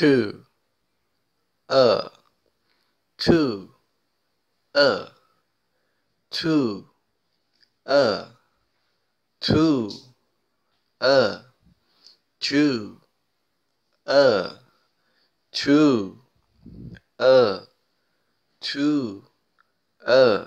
two, uh. Two, uh. Two, uh. Two, uh. Two, uh. Two, uh. Two, uh.